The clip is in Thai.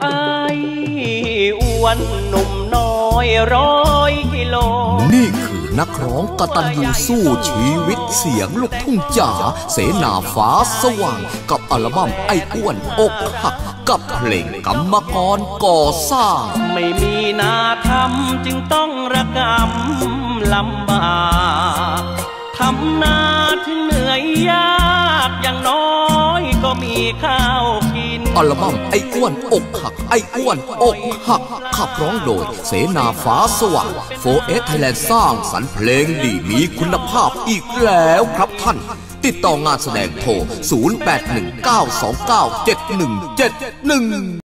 ไอ้อ้วนหนุ่มน้อยร้อยกิโล นี่คือนักร้องกตัญญูสู้ชีวิตเสียงลูกทุ่งจ๋าเสนาฟ้าสว่าง กับอัลบั้มไอ้อ้วนอกหัก กับเพลงกรรมกรก่อสร้าง ไม่มีนาทำจึงต้องระกำลำบากทำนาถึงเหนื่อยยากอย่างน้อย ก็มีข้าวกิน อัลบั้มไอ้อ้วนอกหัก ไอ้อ้วนอกหัก ขับร้องโดย เสนาฟ้าสว่างโฟเอสไทยแลนด์สร้างสรรค์เพลงดีมีคุณภาพอีกแล้วครับท่าน ติดต่องานแสดงโทร 0819297171